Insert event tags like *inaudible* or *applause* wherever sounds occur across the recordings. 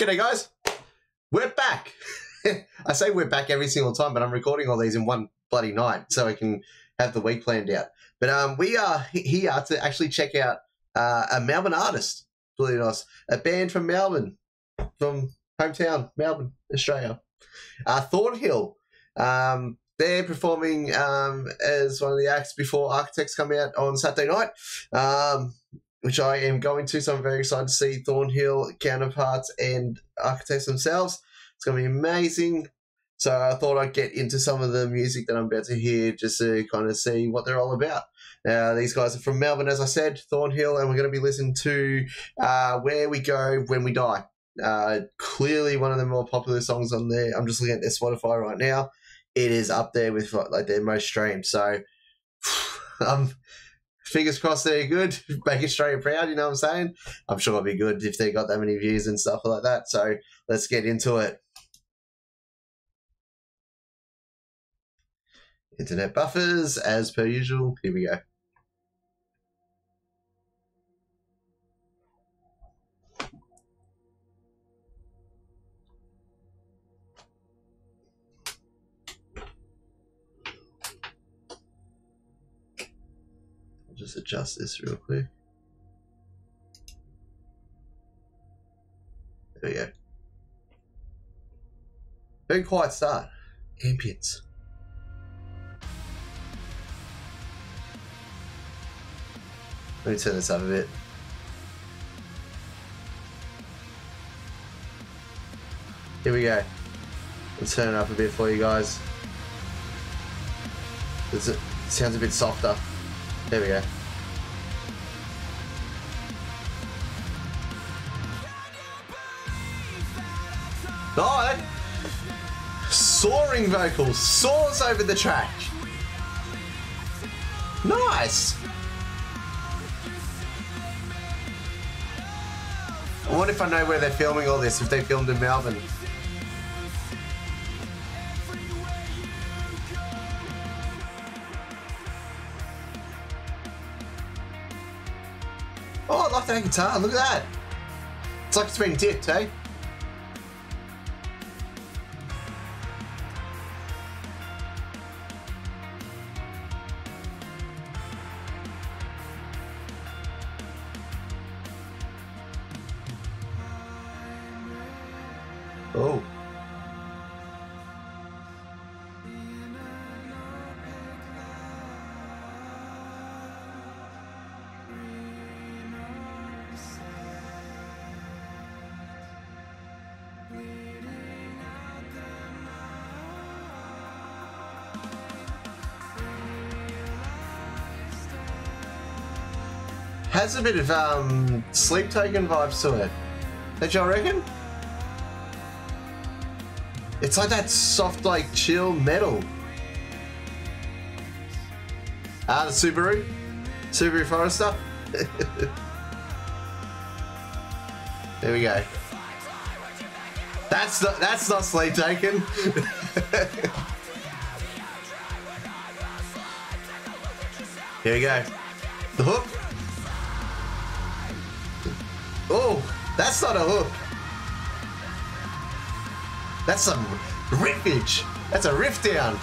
G'day, guys. We're back. *laughs* I say we're back every single time, but I'm recording all these in one bloody night so I can have the week planned out. But um, we are here to actually check out uh, a Melbourne artist, believe it or not, a band from Melbourne, from hometown, Melbourne, Australia. Uh, Thornhill. Um, they're performing um, as one of the acts before Architects come out on Saturday night. Um, which I am going to. So I'm very excited to see Thornhill counterparts and architects themselves. It's going to be amazing. So I thought I'd get into some of the music that I'm about to hear just to kind of see what they're all about. Uh, these guys are from Melbourne, as I said, Thornhill, and we're going to be listening to uh, Where We Go When We Die. Uh, clearly one of the more popular songs on there. I'm just looking at their Spotify right now. It is up there with like their most streamed. So *sighs* um, fingers crossed they're good, *laughs* make Australia proud, you know what I'm saying? I'm sure it'll be good if they got that many views and stuff like that. So let's get into it. Internet buffers, as per usual. Here we go. Just adjust this real quick. There we go. Very quiet start. Ambience. Let me turn this up a bit. Here we go. Let's turn it up a bit for you guys. It sounds a bit softer. There we go. Oh, soaring vocals soars over the track. Nice. I wonder if I know where they're filming all this, if they filmed in Melbourne. Oh, I like that guitar. Look at that. It's like it's been dipped, eh? Oh. Has a bit of um, sleep token vibes to it. Don't y'all reckon? It's like that soft, like chill metal. Ah, the Subaru, Subaru Forester. *laughs* there we go. That's not that's not Sleep Token. *laughs* Here we go. The hook. Oh, that's not a hook. That's some riffage. That's a riff down.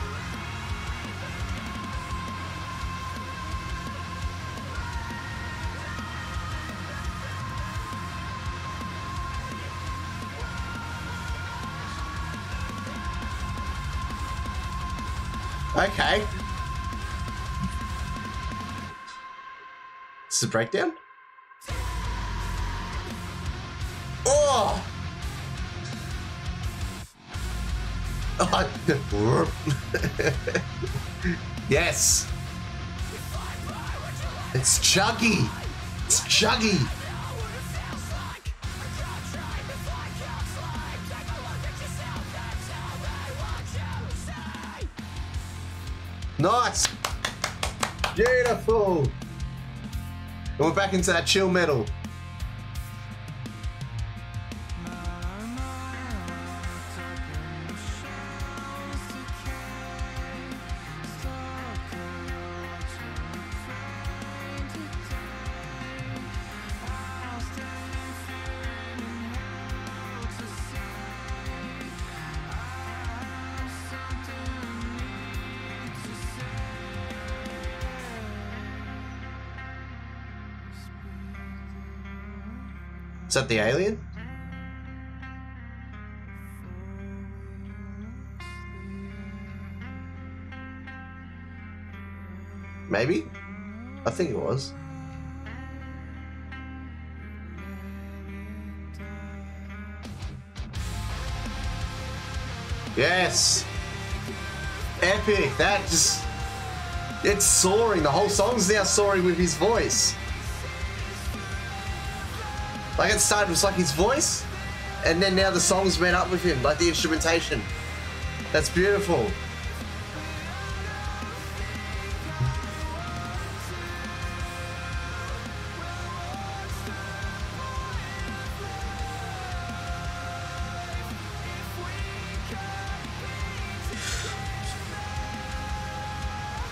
Okay. This is a breakdown? Oh! *laughs* yes. It's chuggy. It's chuggy. Nice. Beautiful. And we're back into that chill metal. Is that the alien? Maybe? I think it was. Yes! Epic! That just. It's soaring. The whole song's now soaring with his voice. Like it started with like his voice, and then now the songs went up with him, like the instrumentation. That's beautiful.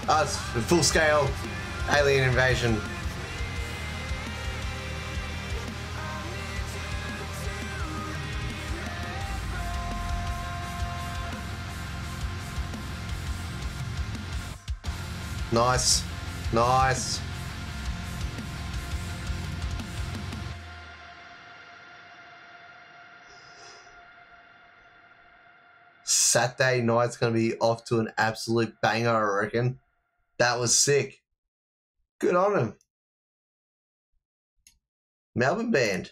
Ah, oh, full scale alien invasion. Nice. Nice. Saturday night's going to be off to an absolute banger, I reckon. That was sick. Good on him. Melbourne band.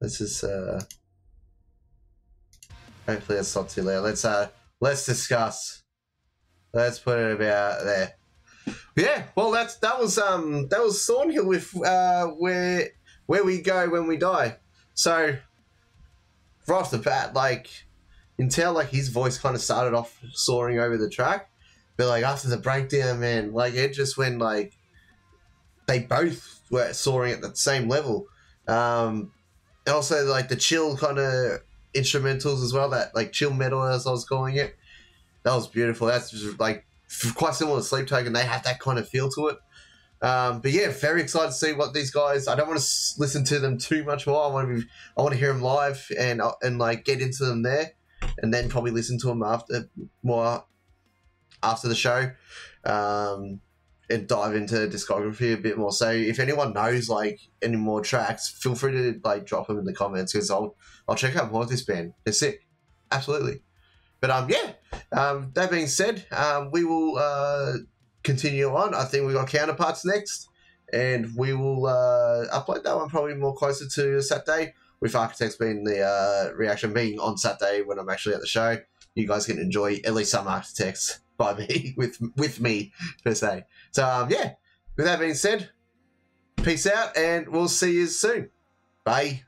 This is uh hopefully it's not too loud. Let's uh let's discuss. Let's put it about there. Yeah, well that's that was um that was Thornhill with uh where where we go when we die. So right off the bat, like you can tell like his voice kind of started off soaring over the track, but like after the breakdown, man, like it just went like they both were soaring at the same level. Um, and also like the chill kind of instrumentals as well, that like chill metal as I was calling it. That was beautiful. That's just like quite similar to Sleep Token. They have that kind of feel to it. Um, but yeah, very excited to see what these guys. I don't want to listen to them too much more. I want to, be, I want to hear them live and and like get into them there and then probably listen to them after more after the show um, and dive into discography a bit more. So if anyone knows like any more tracks, feel free to like drop them in the comments because I'll I'll check out more of this band. They're sick, absolutely. But um, yeah. Um, that being said, um, we will uh, continue on. I think we got counterparts next, and we will uh, upload that one probably more closer to Saturday with Architects being the uh, reaction being on Saturday when I'm actually at the show. You guys can enjoy at least some Architects by me *laughs* with with me per se. So um, yeah. With that being said, peace out, and we'll see you soon. Bye.